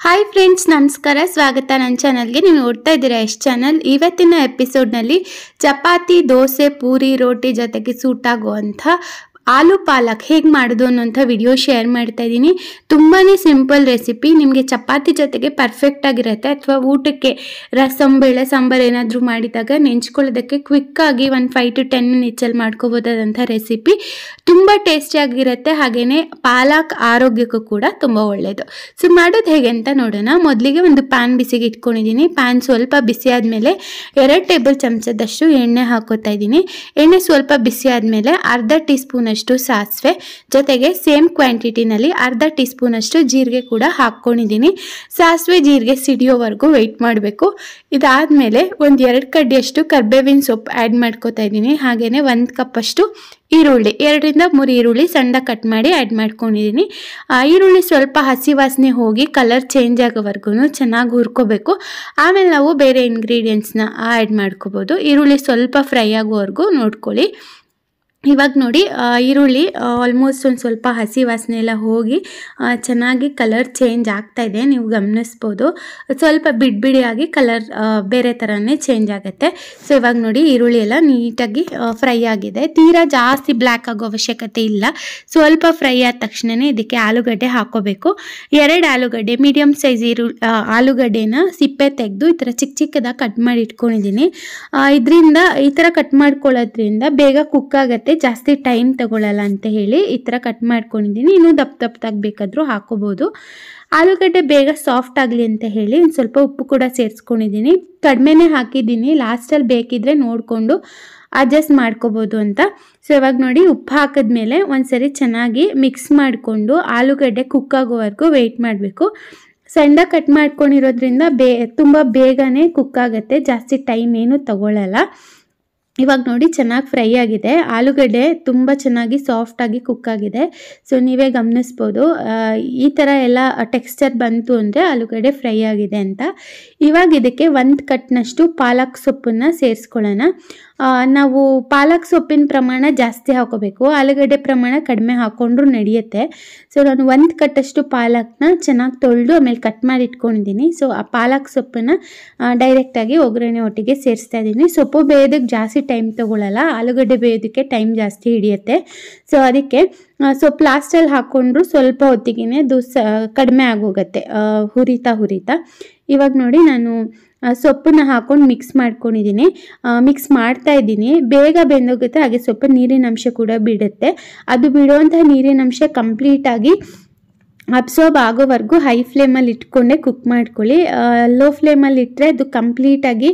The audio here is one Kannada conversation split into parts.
ಹಾಯ್ ಫ್ರೆಂಡ್ಸ್ ನಮಸ್ಕಾರ. ಸ್ವಾಗತ ನನ್ನ ಚಾನಲ್ಗೆ ನೀವು ನೋಡ್ತಾ ಇದ್ದೀರಾ ಎಷ್ಟು ಚಾನಲ್ ಇವತ್ತಿನ ಎಪಿಸೋಡ್ನಲ್ಲಿ ಚಪಾತಿ, ದೋಸೆ, ಪೂರಿ, ರೋಟಿ ಜೊತೆಗೆ ಸೂಟ್ ಆಗುವಂಥ ಆಲೂ ಪಾಲಕ್ ಹೇಗೆ ಮಾಡೋದು ಅನ್ನೋಂಥ ವಿಡಿಯೋ ಶೇರ್ ಮಾಡ್ತಾ ಇದ್ದೀನಿ ತುಂಬಾ ಸಿಂಪಲ್ ರೆಸಿಪಿ ನಿಮಗೆ ಚಪಾತಿ ಜೊತೆಗೆ ಪರ್ಫೆಕ್ಟ್ ಆಗಿರುತ್ತೆ. ಅಥವಾ ಊಟಕ್ಕೆ ರಸಂ, ಬೇಳೆ, ಸಾಂಬಾರು ಏನಾದರೂ ಮಾಡಿದಾಗ ನೆಂಚ್ಕೊಳ್ಳೋದಕ್ಕೆ ಕ್ವಿಕ್ಕಾಗಿ ಒಂದು ಫೈವ್ ಟು ಟೆನ್ ಮಿನಿಟ್ಸಲ್ಲಿ ಮಾಡ್ಕೋಬೋದಾದಂಥ ರೆಸಿಪಿ ತುಂಬ ಟೇಸ್ಟಿಯಾಗಿರುತ್ತೆ ಹಾಗೆಯೇ ಪಾಲಕ್ ಆರೋಗ್ಯಕ್ಕೂ ಕೂಡ ತುಂಬ ಒಳ್ಳೆಯದು ಸೊ ಮಾಡೋದು ಹೇಗೆ ಅಂತ ನೋಡೋಣ. ಮೊದಲಿಗೆ ಒಂದು ಪ್ಯಾನ್ ಬಿಸಿಗೆ ಇಟ್ಕೊಂಡಿದ್ದೀನಿ ಪ್ಯಾನ್ ಸ್ವಲ್ಪ ಬಿಸಿ ಆದಮೇಲೆ ಎರಡು ಟೇಬಲ್ ಚಮಚದಷ್ಟು ಎಣ್ಣೆ ಹಾಕೋತಾ ಇದ್ದೀನಿ ಎಣ್ಣೆ ಸ್ವಲ್ಪ ಬಿಸಿ ಆದಮೇಲೆ ಅರ್ಧ ಟೀ ಸ್ಪೂನಷ್ಟು ಸಾಸಿವೆ, ಜೊತೆಗೆ ಸೇಮ್ ಕ್ವಾಂಟಿಟಿನಲ್ಲಿ ಅರ್ಧ ಟೀ ಸ್ಪೂನಷ್ಟು ಜೀರಿಗೆ ಕೂಡ ಹಾಕ್ಕೊಂಡಿದ್ದೀನಿ. ಸಾಸಿವೆ ಜೀರಿಗೆ ಸಿಡಿಯೋವರೆಗೂ ವೆಯ್ಟ್ ಮಾಡಬೇಕು. ಇದಾದಮೇಲೆ ಒಂದು ಎರಡು ಕಡ್ಡಿಯಷ್ಟು ಕರ್ಬೇವಿನ ಸೊಪ್ಪು ಆ್ಯಡ್ ಮಾಡ್ಕೋತಾ ಇದ್ದೀನಿ. ಹಾಗೆಯೇ ಒಂದು ಕಪ್ಪಷ್ಟು ಈರುಳ್ಳಿ, ಎರಡರಿಂದ ಮೂರು ಈರುಳ್ಳಿ ಸಣ್ಣ ಕಟ್ ಮಾಡಿ ಆ್ಯಡ್ ಮಾಡ್ಕೊಂಡಿದ್ದೀನಿ. ಈರುಳ್ಳಿ ಸ್ವಲ್ಪ ಹಸಿ ವಾಸನೆ ಹೋಗಿ ಕಲರ್ ಚೇಂಜ್ ಆಗೋವರೆಗೂ ಚೆನ್ನಾಗಿ ಹುರ್ಕೋಬೇಕು. ಆಮೇಲೆ ನಾವು ಬೇರೆ ಇಂಗ್ರೀಡಿಯೆಂಟ್ಸ್ನ ಆ್ಯಡ್ ಮಾಡ್ಕೋಬೋದು. ಈರುಳ್ಳಿ ಸ್ವಲ್ಪ ಫ್ರೈ ಆಗೋವರೆಗೂ ನೋಡ್ಕೊಳ್ಳಿ. ಇವಾಗ ನೋಡಿ ಈರುಳ್ಳಿ ಆಲ್ಮೋಸ್ಟ್ ಒಂದು ಸ್ವಲ್ಪ ಹಸಿ ವಾಸನೆ ಎಲ್ಲ ಹೋಗಿ ಚೆನ್ನಾಗಿ ಕಲರ್ ಚೇಂಜ್ ಆಗ್ತಾ ಇದೆ, ನೀವು ಗಮನಿಸ್ಬೋದು. ಸ್ವಲ್ಪ ಬಿಡಿಬಿಡಿಯಾಗಿ ಕಲರ್ ಬೇರೆ ಥರನೇ ಚೇಂಜ್ ಆಗುತ್ತೆ. ಸೊ ಇವಾಗ ನೋಡಿ ಈರುಳ್ಳಿ ಎಲ್ಲ ನೀಟಾಗಿ ಫ್ರೈ ಆಗಿದೆ. ತೀರಾ ಜಾಸ್ತಿ ಬ್ಲ್ಯಾಕ್ ಆಗೋ ಅವಶ್ಯಕತೆ ಇಲ್ಲ. ಸ್ವಲ್ಪ ಫ್ರೈ ಆದ ತಕ್ಷಣವೇ ಇದಕ್ಕೆ ಆಲೂಗಡ್ಡೆ ಹಾಕೋಬೇಕು. ಎರಡು ಆಲೂಗಡ್ಡೆ ಮೀಡಿಯಮ್ ಸೈಜ್ ಈರು ಆಲೂಗಡ್ಡೆನ ಸಿಪ್ಪೆ ತೆಗೆದು ಈ ಥರ ಚಿಕ್ಕ ಚಿಕ್ಕದಾಗಿ ಕಟ್ ಮಾಡಿ ಇಟ್ಕೊಂಡಿದ್ದೀನಿ. ಇದರಿಂದ, ಈ ಥರ ಕಟ್ ಮಾಡ್ಕೊಳ್ಳೋದ್ರಿಂದ ಬೇಗ ಕುಕ್ ಆಗುತ್ತೆ. ಜಾಸ್ತಿ ಟೈಮ್ ತಗೊಳ್ಳಲ್ಲ ಅಂತ ಹೇಳಿ ಈ ಥರ ಕಟ್ ಮಾಡ್ಕೊಂಡಿದ್ದೀನಿ. ಇನ್ನೂ ದಪ್ಪ ದಪ್ಪದಾಗಿ ಬೇಕಾದರೂ ಹಾಕೋಬೋದು. ಆಲೂಗಡ್ಡೆ ಬೇಗ ಸಾಫ್ಟ್ ಆಗಲಿ ಅಂತ ಹೇಳಿ ಒಂದು ಸ್ವಲ್ಪ ಉಪ್ಪು ಕೂಡ ಸೇರಿಸ್ಕೊಂಡಿದ್ದೀನಿ. ಕಡಿಮೆನೇ ಹಾಕಿದ್ದೀನಿ. ಲಾಸ್ಟಲ್ಲಿ ಬೇಕಿದ್ರೆ ನೋಡಿಕೊಂಡು ಅಡ್ಜಸ್ಟ್ ಮಾಡ್ಕೋಬೋದು ಅಂತ. ಸೊ ಇವಾಗ ನೋಡಿ ಉಪ್ಪು ಹಾಕಿದ್ಮೇಲೆ ಒಂದ್ಸರಿ ಚೆನ್ನಾಗಿ ಮಿಕ್ಸ್ ಮಾಡಿಕೊಂಡು ಆಲೂಗಡ್ಡೆ ಕುಕ್ ಆಗೋವರೆಗೂ ವೆಯ್ಟ್ ಮಾಡಬೇಕು. ಸಣ್ಣ ಕಟ್ ಮಾಡ್ಕೊಂಡಿರೋದ್ರಿಂದ ಬೇ, ತುಂಬ ಬೇಗನೆ ಕುಕ್ ಆಗುತ್ತೆ. ಜಾಸ್ತಿ ಟೈಮ್ ಏನು ತಗೊಳ್ಳಲ್ಲ ಇವಾಗ ನೋಡಿ ಚೆನ್ನಾಗಿ ಫ್ರೈ ಆಗಿದೆ. ಆಲೂಗಡ್ಡೆ ತುಂಬ ಚೆನ್ನಾಗಿ ಸಾಫ್ಟಾಗಿ ಕುಕ್ ಆಗಿದೆ. ಸೊ ನೀವೇ ಗಮನಿಸ್ಬೋದು. ಈ ಥರ ಎಲ್ಲ ಟೆಕ್ಸ್ಚರ್ ಬಂತು ಅಂದರೆ ಆಲೂಗಡ್ಡೆ ಫ್ರೈ ಆಗಿದೆ ಅಂತ. ಇವಾಗ ಇದಕ್ಕೆ ಒಂದು ಕಟ್ನಷ್ಟು ಪಾಲಕ್ ಸೊಪ್ಪನ್ನು ಸೇರಿಸ್ಕೊಳ್ಳೋಣ. ನಾವು ಪಾಲಕ್ ಸೊಪ್ಪಿನ ಪ್ರಮಾಣ ಜಾಸ್ತಿ ಹಾಕೋಬೇಕು. ಆಲೂಗಡ್ಡೆ ಪ್ರಮಾಣ ಕಡಿಮೆ ಹಾಕ್ಕೊಂಡ್ರು ನಡೆಯುತ್ತೆ. ಸೊ ನಾನು ಒಂದು ಕಟ್ಟಷ್ಟು ಪಾಲಕ್ನ ಚೆನ್ನಾಗಿ ತೊಳೆದು ಆಮೇಲೆ ಕಟ್ ಮಾಡಿ ಇಟ್ಕೊಂಡಿದ್ದೀನಿ. ಸೊ ಆ ಪಾಲಕ್ ಸೊಪ್ಪನ್ನು ಡೈರೆಕ್ಟಾಗಿ ಒಗ್ಗರಣೆ ಒಟ್ಟಿಗೆ ಸೇರಿಸ್ತಾ ಇದ್ದೀನಿ. ಸೊಪ್ಪು ಬೇಯೋದಕ್ಕೆ ಜಾಸ್ತಿ ಟೈಮ್ ತಗೊಳ್ಳಲ್ಲ ಆಲೂಗಡ್ಡೆ ಬೇಯೋದಕ್ಕೆ ಟೈಮ್ ಜಾಸ್ತಿ ಹಿಡಿಯುತ್ತೆ. ಸೊ ಅದಕ್ಕೆ ಸೊ ಪ್ಲಾಸ್ಟಲ್ಲಿ ಲಾಸ್ಟಲ್ಲಿ ಹಾಕ್ಕೊಂಡ್ರು ಸ್ವಲ್ಪ ಹೊತ್ತಿಗೆ ಅದು ಸ, ಕಡಿಮೆ ಆಗೋಗುತ್ತೆ. ಹುರಿತಾ ಹುರಿತಾ. ಇವಾಗ ನೋಡಿ ನಾನು ಸೊಪ್ಪನ್ನ ಹಾಕೊಂಡು ಮಿಕ್ಸ್ ಮಾಡ್ಕೊಂಡಿದ್ದೀನಿ ಮಿಕ್ಸ್ ಮಾಡ್ತಾ ಇದ್ದೀನಿ. ಬೇಗ ಬೆಂದೋಗುತ್ತೆ, ಹಾಗೆ ಸ್ವಲ್ಪ ನೀರಿನ ಅಂಶ ಕೂಡ ಬಿಡುತ್ತೆ. ಅದು ಬಿಡುವಂತಹ ನೀರಿನ ಅಂಶ ಕಂಪ್ಲೀಟಾಗಿ ಅಬ್ಸರ್ಬ್ ಆಗೋವರೆಗೂ ಹೈ ಫ್ಲೇಮಲ್ಲಿ ಇಟ್ಕೊಂಡೇ ಕುಕ್ ಮಾಡ್ಕೊಳ್ಳಿ. ಲೋ ಫ್ಲೇಮಲ್ಲಿ ಇಟ್ಟರೆ ಅದು ಕಂಪ್ಲೀಟಾಗಿ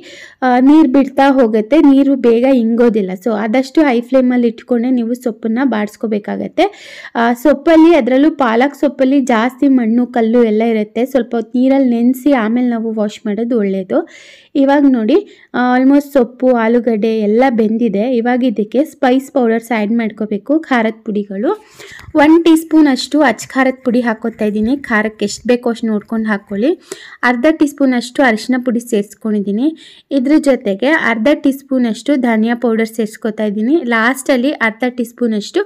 ನೀರು ಬಿಡ್ತಾ ಹೋಗುತ್ತೆ. ನೀರು ಬೇಗ ಇಂಗೋದಿಲ್ಲ. ಸೊ ಆದಷ್ಟು ಹೈ ಫ್ಲೇಮಲ್ಲಿ ಇಟ್ಕೊಂಡೆ ನೀವು ಸೊಪ್ಪನ್ನು ಬಾಡಿಸ್ಕೋಬೇಕಾಗತ್ತೆ. ಸೊಪ್ಪಲ್ಲಿ, ಅದರಲ್ಲೂ ಪಾಲಕ್ ಸೊಪ್ಪಲ್ಲಿ ಜಾಸ್ತಿ ಮಣ್ಣು, ಕಲ್ಲು ಎಲ್ಲ ಇರುತ್ತೆ. ಸ್ವಲ್ಪ ಹೊತ್ತು ನೀರಲ್ಲಿ ನೆನೆಸಿ ಆಮೇಲೆ ನಾವು ವಾಶ್ ಮಾಡೋದು ಒಳ್ಳೆಯದು ಇವಾಗ ನೋಡಿ ಆಲ್ಮೋಸ್ಟ್ ಸೊಪ್ಪು, ಆಲೂಗಡ್ಡೆ ಎಲ್ಲ ಬೆಂದಿದೆ. ಇವಾಗ ಇದಕ್ಕೆ ಸ್ಪೈಸ್ ಪೌಡರ್ಸ್ ಆ್ಯಡ್ ಮಾಡ್ಕೋಬೇಕು. ಖಾರದ ಪುಡಿಗಳು. ಒನ್ ಟೀ ಸ್ಪೂನ್ ಅಷ್ಟು ಅಚ್ಚ ಖಾರದ ಪುಡಿ ಹಾಕೋತಾ ಇದ್ದೀನಿ. ಖಾರಕ್ಕೆ ಎಷ್ಟು ಬೇಕೋ ಅಷ್ಟು ನೋಡ್ಕೊಂಡು ಹಾಕ್ಕೊಳ್ಳಿ ಅರ್ಧ ಟೀ ಸ್ಪೂನಷ್ಟು ಅರಿಶಿನ ಪುಡಿ ಸೇರಿಸ್ಕೊಂಡಿದ್ದೀನಿ. ಇದ್ರ ಜೊತೆಗೆ ಅರ್ಧ ಟೀ ಸ್ಪೂನ್ ಅಷ್ಟು ಧನಿಯಾ ಪೌಡರ್ ಸೇರಿಸ್ಕೊತಾ ಇದ್ದೀನಿ. ಲಾಸ್ಟಲ್ಲಿ ಅರ್ಧ ಟೀ ಸ್ಪೂನಷ್ಟು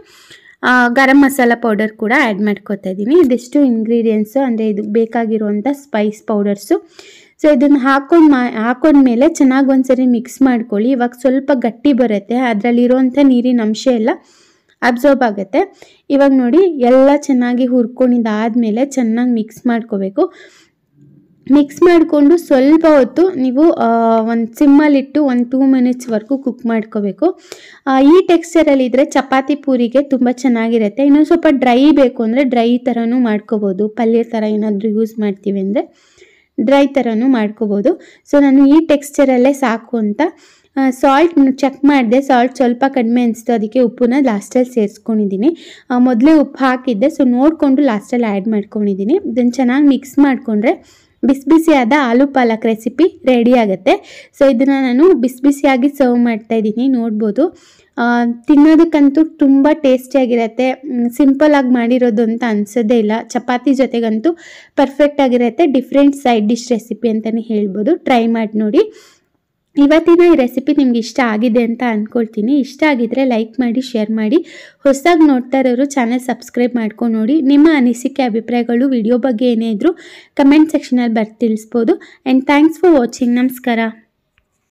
ಗರಂ ಮಸಾಲ ಪೌಡರ್ ಕೂಡ ಆ್ಯಡ್ ಮಾಡ್ಕೊತಾ ಇದ್ದೀನಿ. ಇದಿಷ್ಟು ಇಂಗ್ರೀಡಿಯೆಂಟ್ಸು ಅಂದರೆ ಇದು ಬೇಕಾಗಿರುವಂಥ ಸ್ಪೈಸ್ ಪೌಡರ್ಸು ಸೊ ಇದನ್ನು ಹಾಕೊಂಡು ಮಾ, ಹಾಕೊಂಡ್ಮೇಲೆ ಚೆನ್ನಾಗಿ ಒಂದ್ಸರಿ ಮಿಕ್ಸ್ ಮಾಡ್ಕೊಳ್ಳಿ. ಇವಾಗ ಸ್ವಲ್ಪ ಗಟ್ಟಿ ಬರುತ್ತೆ. ಅದರಲ್ಲಿರುವಂಥ ನೀರಿನ ಅಂಶ ಎಲ್ಲ ಅಬ್ಸರ್ಬ್ ಆಗುತ್ತೆ. ಇವಾಗ ನೋಡಿ ಎಲ್ಲ ಚೆನ್ನಾಗಿ ಹುರ್ಕೊಂಡಿದ್ದಾದಮೇಲೆ ಚೆನ್ನಾಗಿ ಮಿಕ್ಸ್ ಮಾಡ್ಕೋಬೇಕು. ಮಿಕ್ಸ್ ಮಾಡಿಕೊಂಡು ಸ್ವಲ್ಪ ಹೊತ್ತು ನೀವು ಒಂದು ಸಿಮ್ಮಲ್ಲಿಟ್ಟು ಒಂದು ಟೂ ಮಿನಿಟ್ಸ್ವರೆಗೂ ಕುಕ್ ಮಾಡ್ಕೋಬೇಕು. ಈ ಟೆಕ್ಸ್ಚರಲ್ಲಿ ಇದ್ದರೆ ಚಪಾತಿ ಪೂರಿಗೆ ತುಂಬ ಚೆನ್ನಾಗಿರುತ್ತೆ. ಇನ್ನೊಂದು ಸ್ವಲ್ಪ ಡ್ರೈ ಬೇಕು ಅಂದರೆ ಡ್ರೈ ಥರನೂ ಮಾಡ್ಕೋಬೋದು. ಪಲ್ಯ ಥರ ಏನಾದರೂ ಯೂಸ್ ಮಾಡ್ತೀವಿ ಅಂದರೆ ಡ್ರೈ ಥರನೂ ಮಾಡ್ಕೋಬೋದು. ಸೊ ನಾನು ಈ ಟೆಕ್ಸ್ಚರಲ್ಲೇ ಸಾಕು ಅಂತ ಸಾಲ್ಟ್ ಚೆಕ್ ಮಾಡಿದೆ ಸಾಲ್ಟ್ ಸ್ವಲ್ಪ ಕಡಿಮೆ ಅನಿಸ್ತು. ಅದಕ್ಕೆ ಉಪ್ಪನ್ನ ಲಾಸ್ಟಲ್ಲಿ ಸೇರಿಸ್ಕೊಂಡಿದ್ದೀನಿ ಮೊದಲೇ ಉಪ್ಪು ಹಾಕಿದ್ದೆ. ಸೊ ನೋಡಿಕೊಂಡು ಲಾಸ್ಟಲ್ಲಿ ಆ್ಯಡ್ ಮಾಡ್ಕೊಂಡಿದ್ದೀನಿ ಇದನ್ನು ಚೆನ್ನಾಗಿ ಮಿಕ್ಸ್ ಮಾಡಿಕೊಂಡ್ರೆ ಬಿಸಿ ಬಿಸಿಯಾದ ಆಲೂ ಪಾಲಕ್ ರೆಸಿಪಿ ರೆಡಿ ಆಗುತ್ತೆ. ಸೊ ಇದನ್ನು ನಾನು ಬಿಸಿ ಬಿಸಿಯಾಗಿ ಸರ್ವ್ ಮಾಡ್ತಾ ಇದ್ದೀನಿ ನೋಡ್ಬೋದು. ತಿನ್ನೋದಕ್ಕಂತೂ ತುಂಬ ಟೇಸ್ಟಿಯಾಗಿರುತ್ತೆ ಸಿಂಪಲಾಗಿ ಮಾಡಿರೋದು ಅಂತ ಅನಿಸೋದೇ ಇಲ್ಲ. ಚಪಾತಿ ಜೊತೆಗಂತೂ ಪರ್ಫೆಕ್ಟ್ ಆಗಿರುತ್ತೆ. ಡಿಫ್ರೆಂಟ್ ಸೈಡ್ ಡಿಶ್ ರೆಸಿಪಿ ಅಂತಲೇ ಹೇಳ್ಬೋದು. ಟ್ರೈ ಮಾಡಿ ನೋಡಿ. ಇವತ್ತಿನ ಈ ರೆಸಿಪಿ ನಿಮ್ಗೆ ಇಷ್ಟ ಆಗಿದೆ ಅಂತ ಅಂದ್ಕೊಳ್ತೀನಿ ಇಷ್ಟ ಆಗಿದ್ರೆ ಲೈಕ್ ಮಾಡಿ ಶೇರ್ ಮಾಡಿ. ಹೊಸದಾಗಿ ನೋಡ್ತಾ ಇರೋರು ಚಾನಲ್ ಸಬ್ಸ್ಕ್ರೈಬ್ ಮಾಡ್ಕೊಂಡು ನೋಡಿ. ನಿಮ್ಮ ಅನಿಸಿಕೆ, ಅಭಿಪ್ರಾಯಗಳು ವಿಡಿಯೋ ಬಗ್ಗೆ ಏನೇ ಇದ್ದರೂ ಕಮೆಂಟ್ ಸೆಕ್ಷನಲ್ಲಿ ಬರ್ದು ತಿಳಿಸ್ಬೋದು. ಆ್ಯಂಡ್ ಥ್ಯಾಂಕ್ಸ್ ಫಾರ್ ವಾಚಿಂಗ್ ನಮಸ್ಕಾರ.